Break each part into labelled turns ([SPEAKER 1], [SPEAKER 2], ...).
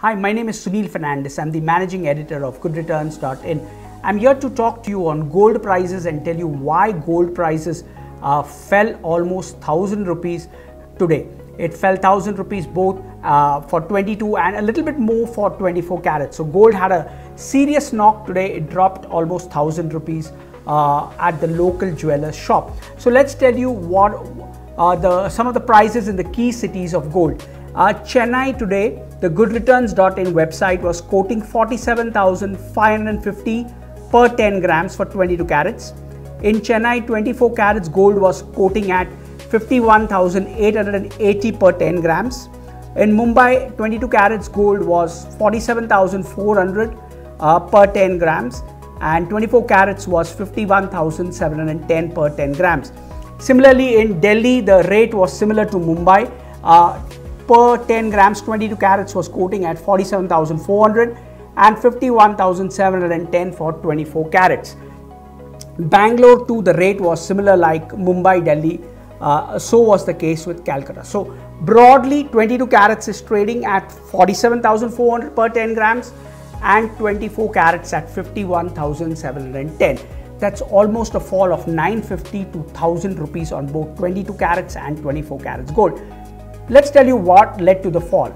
[SPEAKER 1] Hi, my name is Sunil Fernandes. I'm the managing editor of goodreturns.in. I'm here to talk to you on gold prices and tell you why gold prices uh, fell almost 1000 rupees today. It fell 1000 rupees both uh, for 22 and a little bit more for 24 carats. So gold had a serious knock today. It dropped almost 1000 rupees uh, at the local jeweler's shop. So let's tell you what uh, the some of the prices in the key cities of gold. Uh, Chennai today, the goodreturns.in website was quoting 47,550 per 10 grams for 22 carats. In Chennai, 24 carats gold was quoting at 51,880 per 10 grams. In Mumbai, 22 carats gold was 47,400 uh, per 10 grams and 24 carats was 51,710 per 10 grams. Similarly, in Delhi, the rate was similar to Mumbai. Uh, per 10 grams, 22 carats was quoting at 47,400 and 51,710 for 24 carats. Bangalore too, the rate was similar like Mumbai, Delhi. Uh, so was the case with Calcutta. So broadly, 22 carats is trading at 47,400 per 10 grams and 24 carats at 51,710. That's almost a fall of 950 to 1000 rupees on both 22 carats and 24 carats gold. Let's tell you what led to the fall.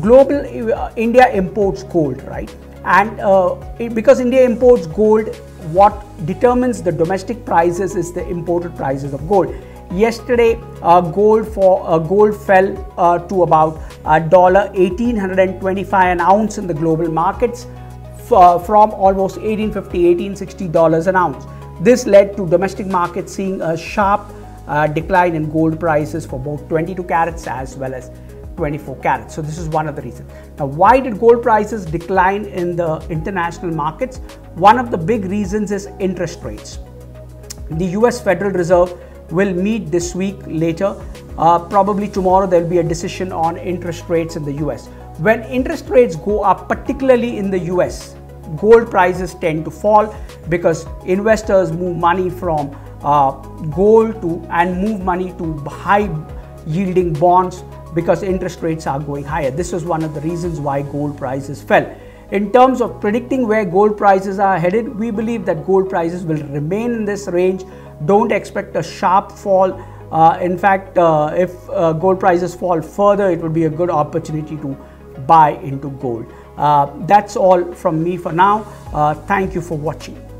[SPEAKER 1] Global uh, India imports gold, right? And uh, it, because India imports gold, what determines the domestic prices is the imported prices of gold. Yesterday, uh, gold for uh, gold fell uh, to about dollar 1825 an ounce in the global markets uh, from almost 1850 1860 dollars an ounce. This led to domestic markets seeing a sharp uh, decline in gold prices for both 22 carats as well as 24 carats. So this is one of the reasons. Now, why did gold prices decline in the international markets? One of the big reasons is interest rates. The US Federal Reserve will meet this week later. Uh, probably tomorrow there will be a decision on interest rates in the US. When interest rates go up, particularly in the US, gold prices tend to fall because investors move money from uh, gold to and move money to high yielding bonds because interest rates are going higher. This is one of the reasons why gold prices fell. In terms of predicting where gold prices are headed, we believe that gold prices will remain in this range. Don't expect a sharp fall. Uh, in fact, uh, if uh, gold prices fall further, it would be a good opportunity to buy into gold. Uh, that's all from me for now. Uh, thank you for watching.